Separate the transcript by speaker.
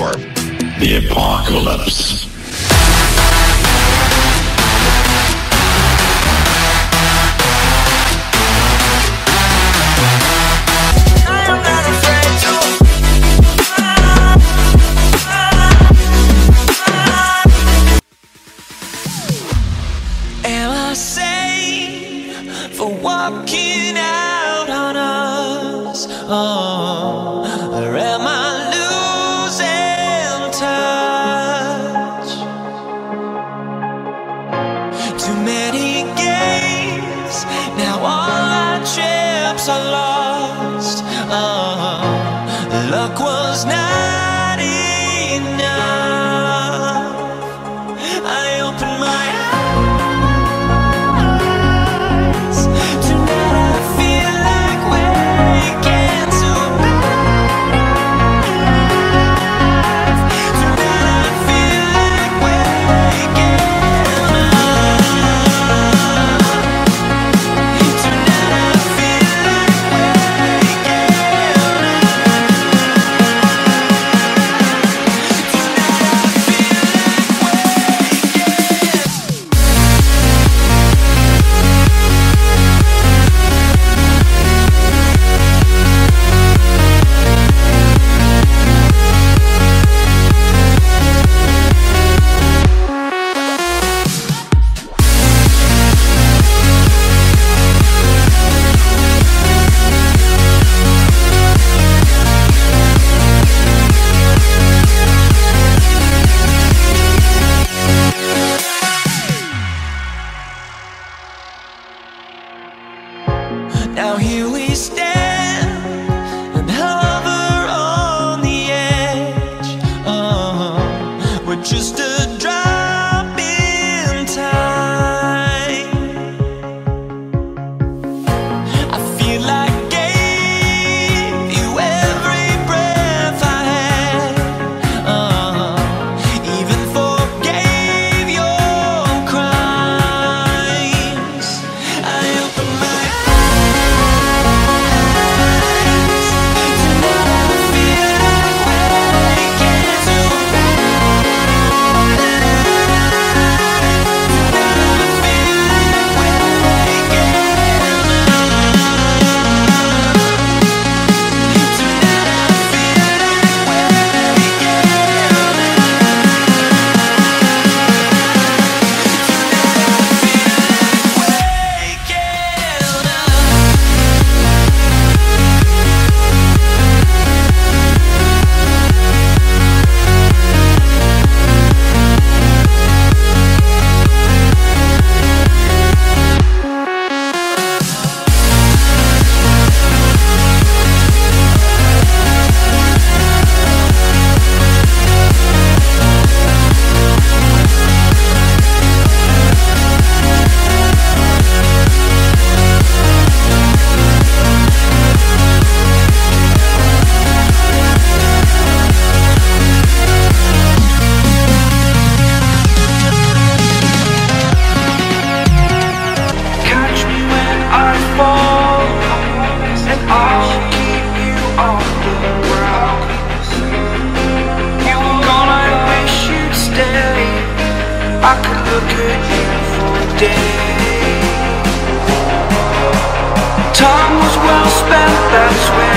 Speaker 1: for the apocalypse.
Speaker 2: Am I safe for walking out on us? Oh. La quoi that's where